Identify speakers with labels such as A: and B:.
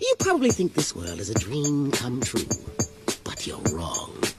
A: You probably think this world is a dream come true, but you're wrong.